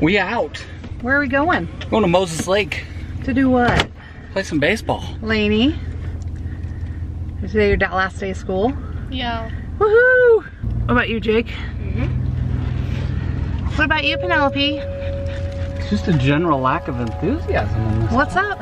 We out. Where are we going? Going to Moses Lake. To do what? Play some baseball. Laney. Is today your last day of school? Yeah. Woohoo! What about you, Jake? Mm-hmm. What about you, Penelope? It's just a general lack of enthusiasm in this. What's up?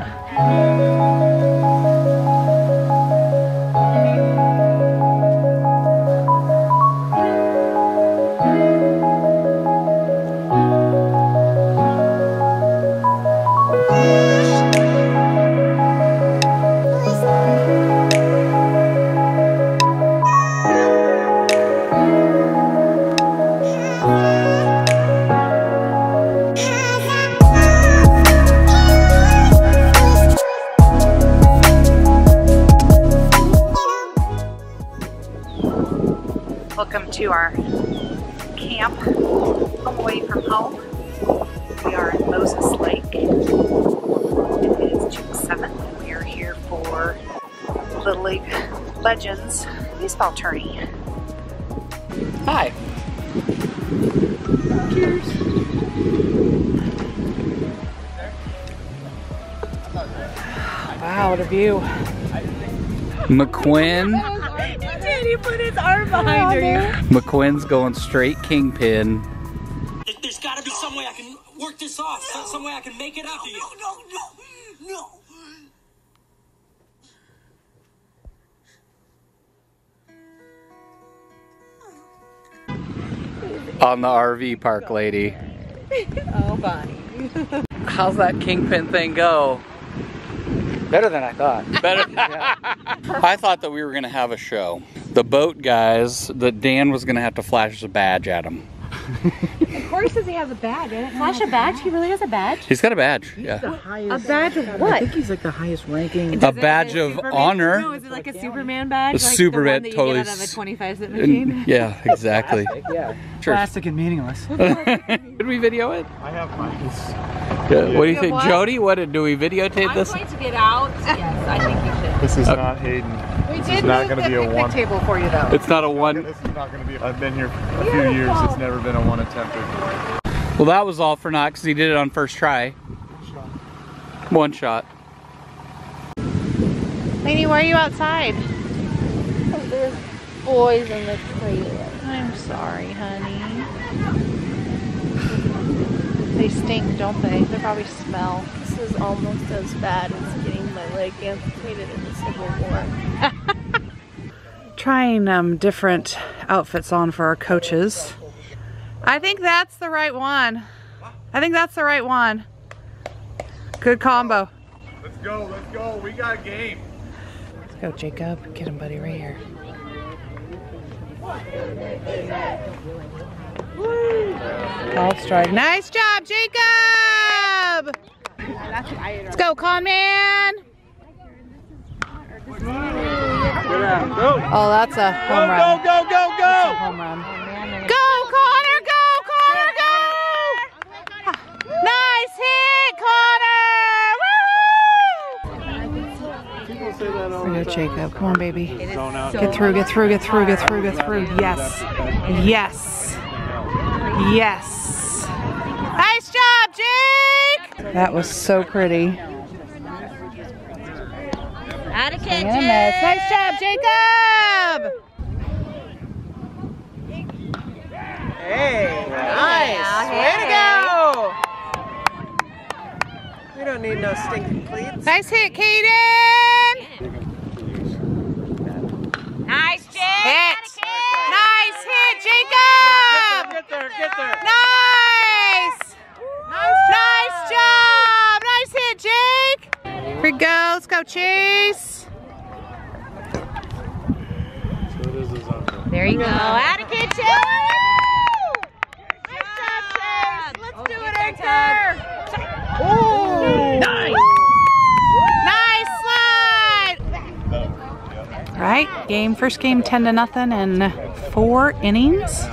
Camp home away from home. We are in Moses Lake. It is June 7th and we are here for Little League Legends baseball tourney. Hi. Cheers. Wow, what a view. McQuinn. Did he put his arm behind her? McQuinn's going straight kingpin. There- There's got to be some way I can work this off. Some, some way I can make it up to you. No, no, no, no. On the RV park, lady. Oh, Bonnie. How's that kingpin thing go? Better than I thought. Better. I thought that we were gonna have a show. The boat guys, that Dan was gonna have to flash a badge at him. Of course, does he has a badge? I didn't Flash a badge? He really has a badge? He's got a badge. Yeah. A badge of what? I think he's like the highest ranking. A badge of honor. No, is it like a Superman badge? A like Superman, the one that totally get out of a s- 25 cent machine? And- yeah, exactly. Yeah. Sure. Plastic and meaningless. Did we video it? I have mine. Yeah. What do you think, what? Jody? What do we videotape I'm this? going to get out. Yes, I think you should. This is uh, not Hayden. We This did is not gonna be a one. table for you though. It's not a one. This is not going to be. I've been here a few years. It's never been a one attempted. Well, that was all for naught because he did it on first try. One shot. Lainey, why are you outside? There's boys in the trailer. I'm sorry, honey. They stink, don't they? They probably smell. This is almost as bad as getting my leg amputated in the Civil War. Trying um, different outfits on for our coaches. I think that's the right one. I think that's the right one. Good combo. Let's go. Let's go. We got a game. Let's go, Jacob. Get him, buddy, right here. Golf strike. Nice job, Jacob! Let's go, con man! Oh, that's a home run. Go, go, go, go. Home run. Go, Connor! Go, Connor! Go! Nice hit, Connor! Woo! There you go, Jacob. Come on, baby. Get through, get through, get through, get through, get through. Yes. Yes. Yes. Nice job, Jake! That was so pretty. Attica, Goodness. Nice job, Jacob! Hey, nice. Way to go. We don't need no stinking cleats. Nice hit, Kaden! Nice, Jake. Hit! Nice hit, Jacob! Get there, get there. Nice! Nice job! Nice hit, Jake! Here we go. Let's go, Chase. There you go. Attica, Chase. Nice job, Chase. Let's do it, Anchor. Nice. Nice slide. Right, game first game 10 to nothing in four innings.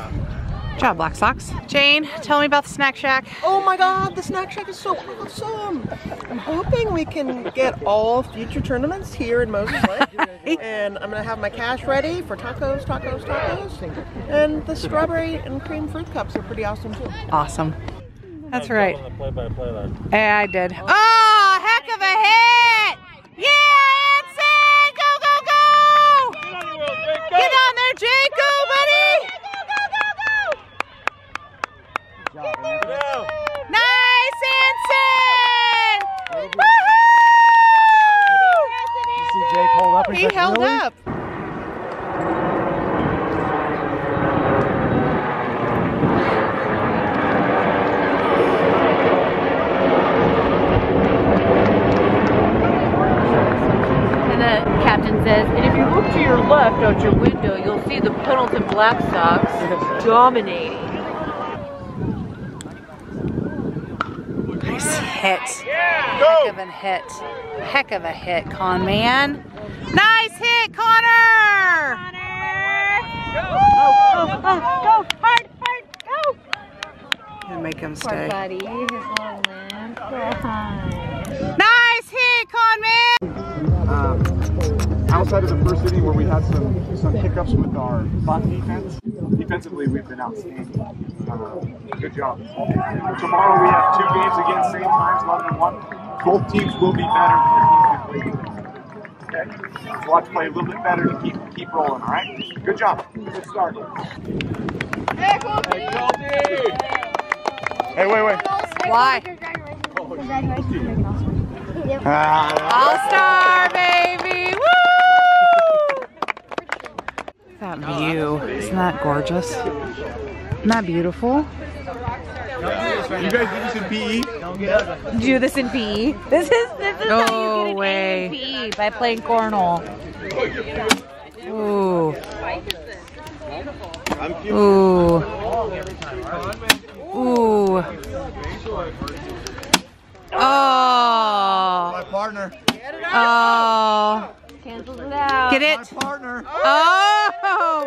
Good job, Black Sox. Jane, tell me about the Snack Shack. Oh my god, the snack shack is so awesome. I'm hoping we can get all future tournaments here in Moses Lake. and I'm gonna have my cash ready for tacos, tacos, tacos. And the strawberry and cream fruit cups are pretty awesome too. Awesome. That's right. Play-by-play I did. Oh, heck of a hit! Yeah, Anson! Go, go, go! Get on there, Jake! Go, buddy! Nice, Anson! Woohoo! See Jake hold up. He held up. And the captain says, and if you look to your left out your window, you'll see the Pendleton Black Sox dominating. Nice hit. Heck of a hit. Heck of a hit, con man. Nice hit, Connor! Go, go, go, go, hard, hard, go! And make him stay. Buddy, his little lamb. Nice hit, con man! Um, outside of the first inning where we had some some hiccups with our bunt defense, defensively we've been outstanding. Uh, good job. Tomorrow we have two games again, same times, 11 and 1. Both teams will be better than the teams we played. Okay? So we'll have to play a little bit better to keep keep rolling, all right? Good job. Good start. Hey, wait, wait. Why? Oh, all star, baby! Woo! That view. Isn't that gorgeous? Isn't that beautiful? You guys did this in PE? Do this in PE. This is this is how you No get an way. A in PE by playing cornhole. Ooh. Ooh. Ooh. Oh. My partner. Oh. Cancels it out. Get it? Partner. Oh.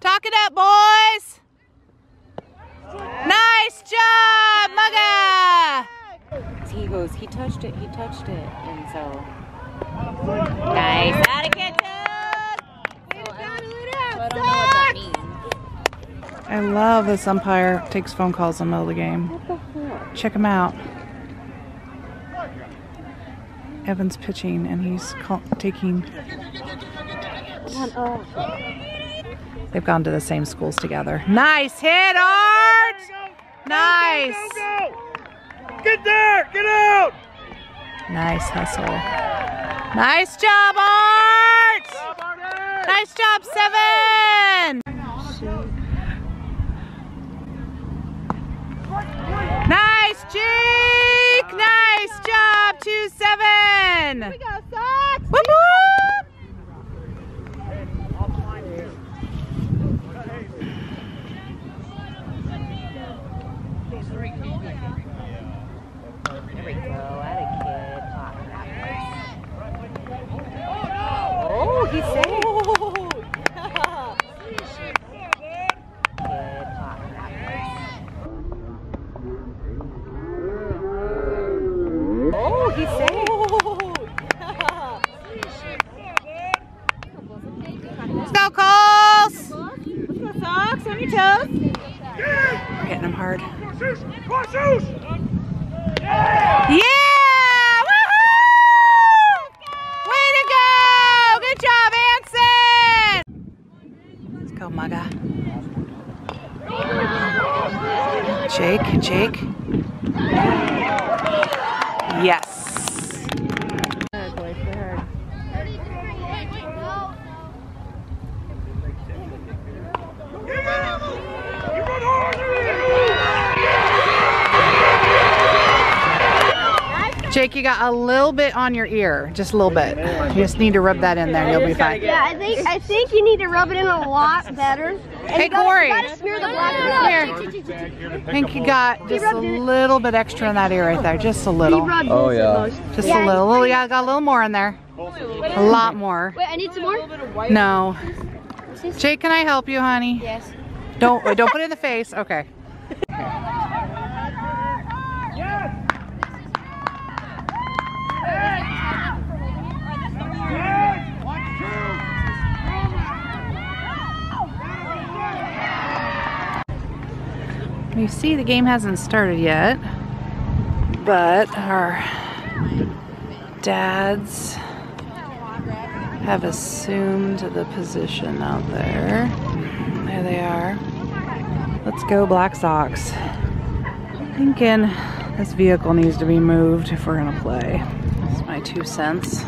Talk it up, boys. Nice job, Mugga. He goes, he touched it, he touched it, and so. Nice. Out of kid, So I don't know what that means. I love this umpire takes phone calls in the middle of the game. Check him out. Evan's pitching and he's call- taking. Oh. They've gone to the same schools together. Nice hit, Art! Nice. Get there! Get out! Nice hustle. Nice job, Art! Nice job, seven! Nice, Jake! Nice job, two seven! Here we go, There we go. Hard. Yeah! Woohoo! Way to go! Good job, Anson! Let's go, Mugga. Jake, Jake. Yes. Jake, you got a little bit on your ear, just a little bit. You just need to rub that in there, and you'll be fine. Yeah, I think I think you need to rub it in a lot better. And Hey, you gotta, Corey. You gotta smear the black Here. I think you got just a little bit extra in that ear right there, just a little. Oh, yeah. Just a little, little, yeah, I got a little more in there. A lot more. Wait, I need some more. No. Jake, can I help you, honey? Yes. Don't, don't put it in the face. Okay. You see, the game hasn't started yet, but our dads have assumed the position out there. There they are. Let's go, Black Sox. Thinking this vehicle needs to be moved if we're gonna play. That's my two cents.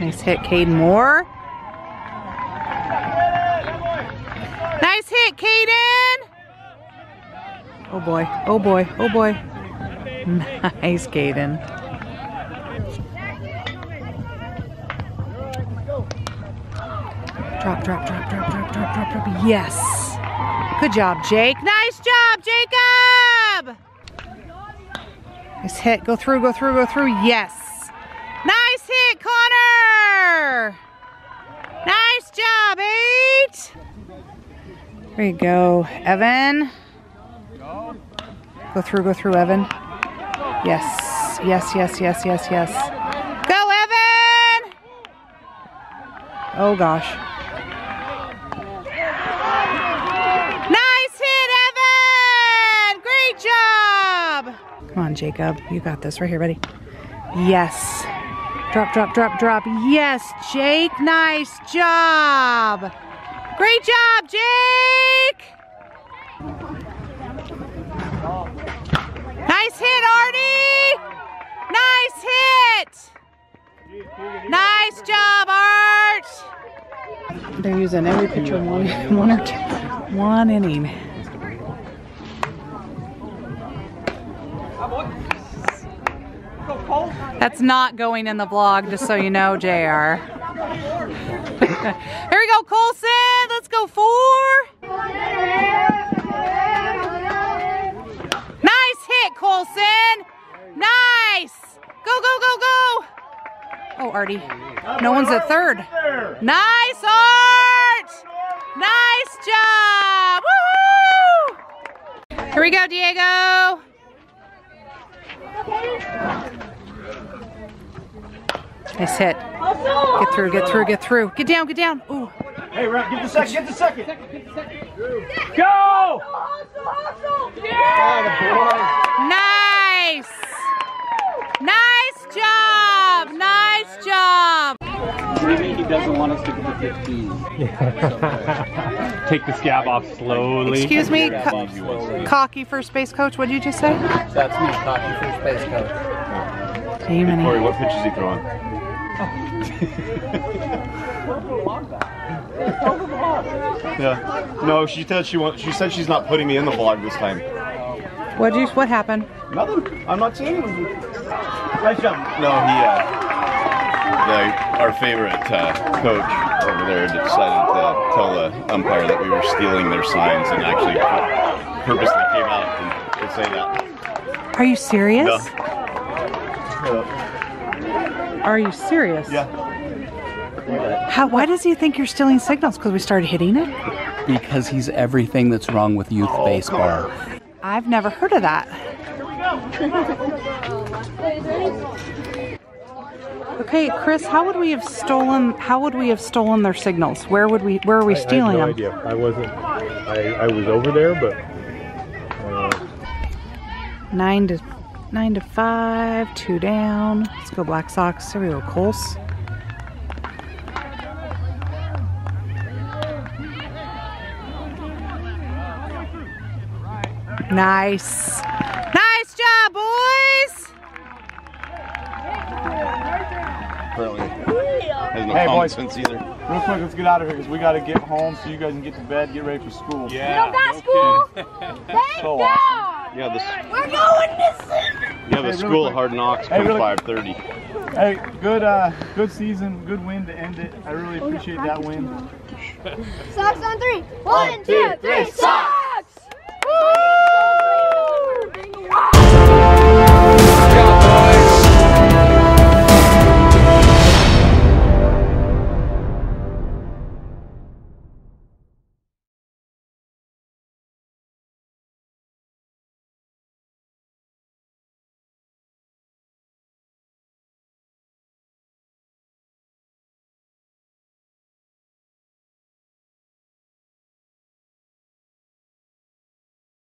Nice hit, Caden Moore. Nice hit, Kaden. Oh boy, oh boy, oh boy. Nice, Kaden. Drop, drop, drop, drop, drop, drop, drop, drop. Yes. Good job, Jake. Nice job, Jacob! Nice hit. Go through, go through, go through. Yes. Nice hit, Connor! Nice job, eight. There you go, Evan. Go through, go through, Evan. Yes, yes, yes, yes, yes, yes. Go, Evan! Oh gosh. Nice hit, Evan! Great job! Come on, Jacob. You got this right here, buddy. Yes. Drop, drop, drop, drop. Yes, Jake. Nice job. Great job, Jake! Nice hit, Artie! Nice hit! Nice job, Art! They're using every pitcher one, one or two, one inning. That's not going in the vlog, just so you know, JR. Here we go, Colson. Let's go four. Nice hit, Colson. Nice. Go, go, go, go. Oh, Artie. No one's at third. Nice, Art. Nice job. Woohoo! Here we go, Diego. Nice hit. Get through, get through, get through. Get down, get down. Ooh. Hey, Rep, get the second, get the second. Go! Oh, Nice. Nice job. Nice job. Maybe he doesn't want us to get to 15. Take the scab off slowly. Excuse me, co- cocky first base coach. What did you just say? That's me, cocky first base coach. Hey, Minnie. Corey, what pitch is he throwing? Yeah. No, she said she want, She said she's not putting me in the vlog this time. What you? What happened? Nothing. I'm not seeing anything. Nice job. No, he. Uh, the, our favorite uh, coach over there decided to tell the umpire that we were stealing their signs and actually purposely came out and, to say that. Are you serious? No. Are you serious? Yeah. How? Why does he think you're stealing signals? Because we started hitting it? Because he's everything that's wrong with youth baseball. I've never heard of that. Okay, Chris, how would we have stolen? How would we have stolen their signals? Where would we? Where are we stealing I have them? idea. I wasn't. I, I was over there, but uh, Nine to nine to five, two down. Let's go Black Sox. There we go, Coles. Nice. Nice job, boys. Apparently. Has no Hey, common boys. sense either. Real quick, let's get out of here because we got to get home so you guys can get to bed, get ready for school. yeah. Got school. So awesome. Yeah, the We're going to yeah the Hey, school quick. hard knocks Hey, really- 5:30. Hey, good uh, good season, good win to end it. I really appreciate that win. Socks on three. One, two, three, socks!